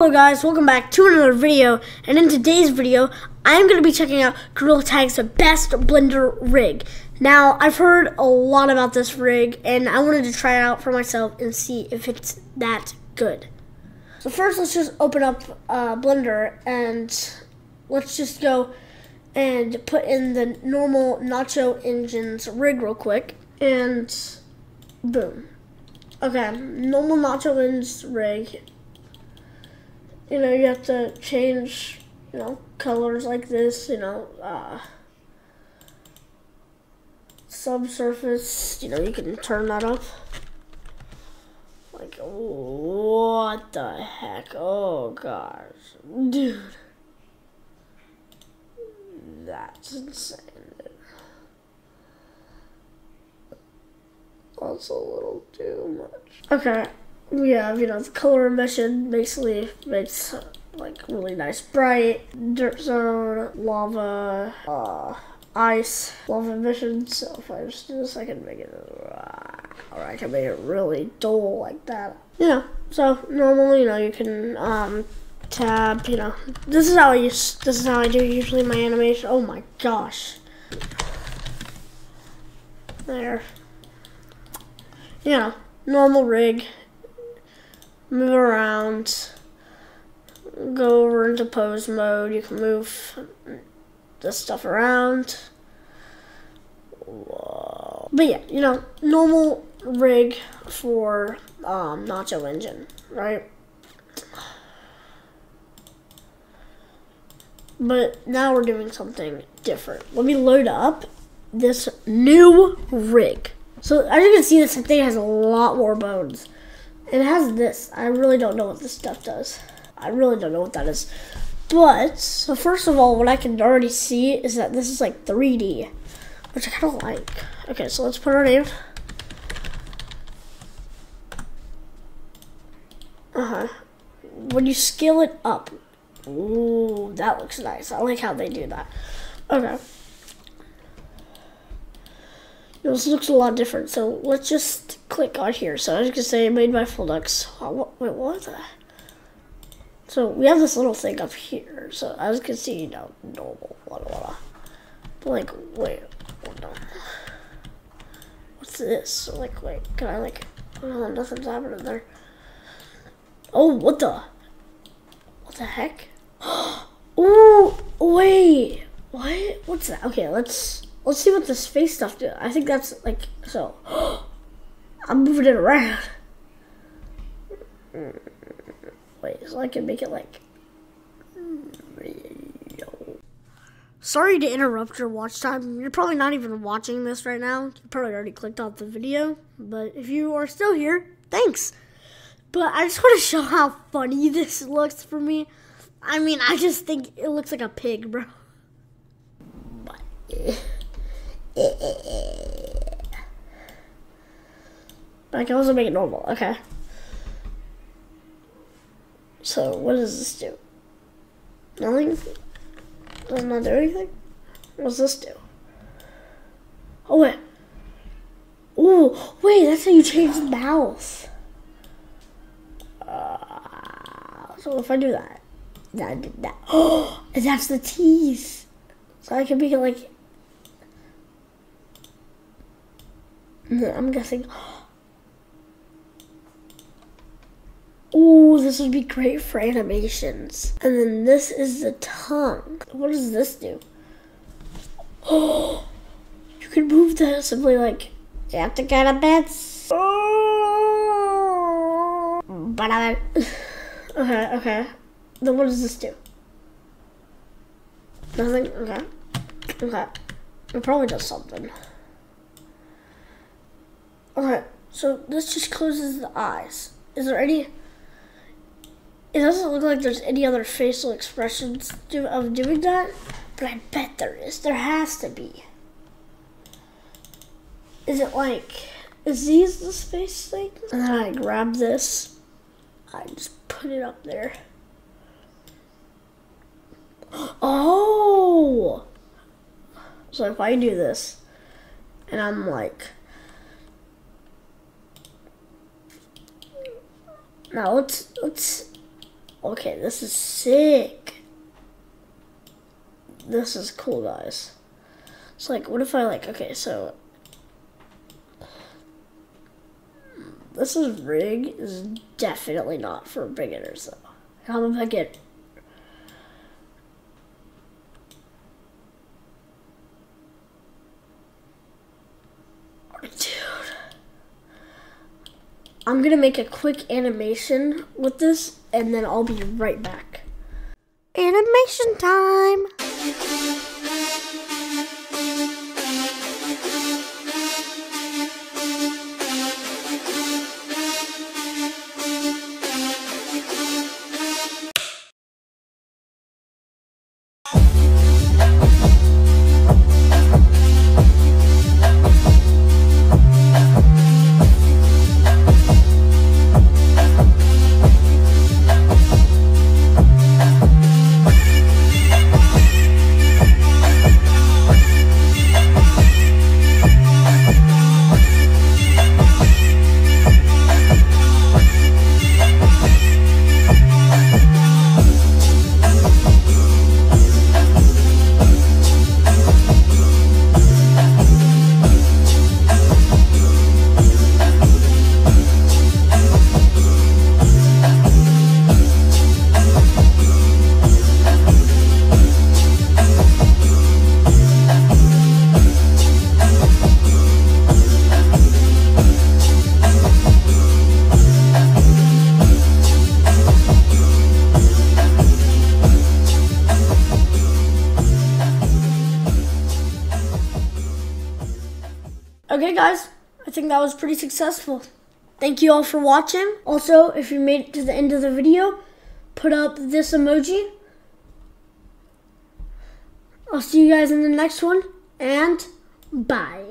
Hello guys, welcome back to another video, and in today's video, I'm going to be checking out Gorilla Tag's best blender rig. Now, I've heard a lot about this rig, and I wanted to try it out for myself and see if it's that good. So first, let's just open up uh, Blender, and let's just go and put in the normal Nacho Engines rig real quick, and boom. Okay, normal Nacho Engines rig you know, you have to change, you know, colors like this, you know, uh, subsurface, you know, you can turn that up. Like, what the heck? Oh, gosh. Dude. That's insane. That's a little too much. Okay have, you know, the color emission basically makes like really nice bright, dirt zone, lava, uh, ice, lava emission. So if I just do this, I can make it, uh, or I can make it really dull like that. You know, so normally, you know, you can, um, tab, you know, this is how I use, this is how I do usually my animation. Oh my gosh. There. You know, normal rig move around, go over into pose mode. You can move the stuff around. But yeah, you know, normal rig for um, Nacho Engine, right? But now we're doing something different. Let me load up this new rig. So as you can see, this thing has a lot more bones. It has this. I really don't know what this stuff does. I really don't know what that is. But, so first of all, what I can already see is that this is like 3D, which I kind of like. Okay, so let's put our name. Uh-huh. When you scale it up, ooh, that looks nice. I like how they do that. Okay. This looks a lot different, so let's just click on here. So as you can say, made by Flux. Oh, wait, what the? So we have this little thing up here. So as you can see, you know, normal, blah, blah, blah. But like, wait, hold on. What's this? So like, wait, can I like, oh, nothing's happening there. Oh, what the? What the heck? Ooh, wait, what? What's that? Okay, let's Let's see what the space stuff do. I think that's like, so. I'm moving it around. Wait, so I can make it like. Sorry to interrupt your watch time. You're probably not even watching this right now. You probably already clicked off the video. But if you are still here, thanks. But I just want to show how funny this looks for me. I mean, I just think it looks like a pig, bro. But. Eh, eh, eh, But I can also make it normal. Okay. So what does this do? Nothing? Does not do anything? What does this do? Oh wait. Oh wait, that's how you change the mouth. Uh, so if I do that, that did that. Oh, that's the teeth. So I can make it like I'm guessing. Oh, this would be great for animations. And then this is the tongue. What does this do? Oh, you can move that simply like, you have to get a bed. Oh, but I, okay, okay. Then what does this do? Nothing, okay. Okay. It probably does something. Alright, so this just closes the eyes. Is there any... It doesn't look like there's any other facial expressions do, of doing that, but I bet there is. There has to be. Is it like... Is these the space thing? And then I grab this. I just put it up there. Oh! So if I do this, and I'm like... Now let's let's Okay, this is sick. This is cool, guys. So, like, what if I, like, okay, so. This is rig is definitely not for beginners, though. How if I get. Dude. I'm gonna make a quick animation with this and then I'll be right back. Animation time! Guys, I think that was pretty successful. Thank you all for watching. Also, if you made it to the end of the video, put up this emoji. I'll see you guys in the next one, and bye.